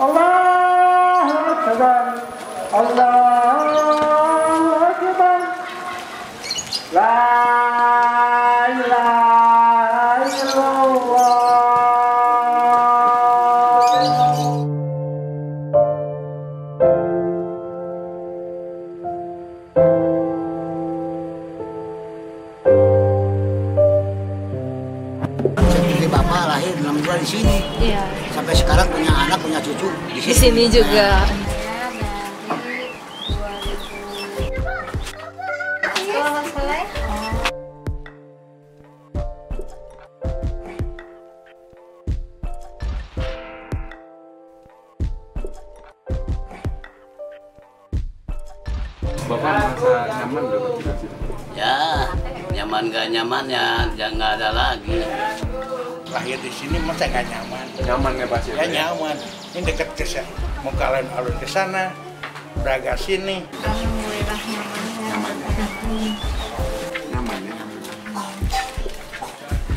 الله أكبر الله أكبر لا إله lahir enam bulan di sini. Iya. Sampai sekarang punya anak, punya cucu di Di sini. sini juga. Bapak merasa nyaman sini? Ya, nyaman gak nyaman ya, ya nggak ada lagi. Lahir di sini masa nggak nyaman Nyaman ya Pak? ya nyaman ini dekat ke sana mau kalian alun ke sana Braga sini Alhamdulillah nyaman. Nyaman ya? Nyaman ya?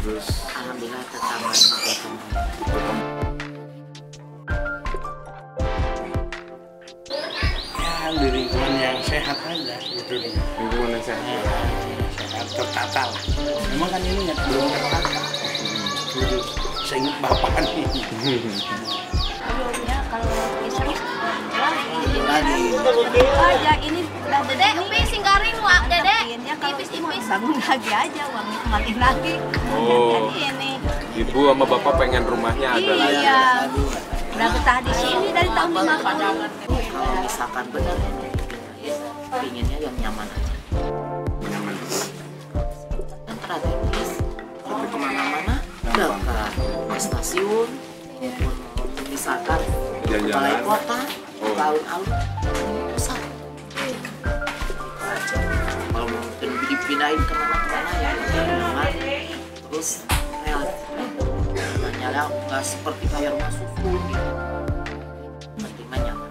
Terus Alhamdulillah ya di lingkungan yang sehat aja gitu lingkungan yang sehat. Ya, sehat tertata lah memang kan ini nggak belum Dulu, seingat bapak nih Sebelumnya kalau istri lagi. lagi. aja ini udah Dedek, upis singkaring. Akhirnya kalau Ipis-ipis. bangun lagi aja uangnya kembali lagi. Oh. Jadi ini. Ibu sama bapak pengen rumahnya ada lagi. Iya. Udah betah di sini dari tahun 50. Kalau misalkan benar pinginnya yang nyaman aja. Nyaman. Dan strategis. Kalau ke mana-mana dekat ke stasiun, maupun misalkan balai kota, Oh. ke alun-alun, aja. Kalau mungkin dipindahin ke mana-mana ya lingkungan, terus relatif nyala nggak seperti kayak rumah susun gitu. Nyaman.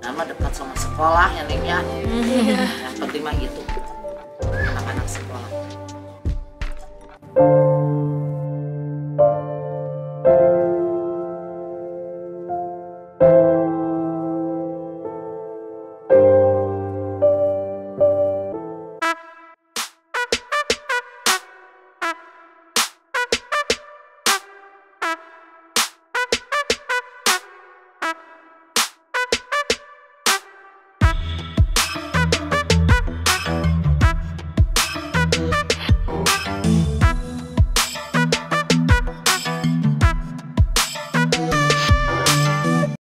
Nama dekat sama sekolah ya Neng ya. Yang penting mah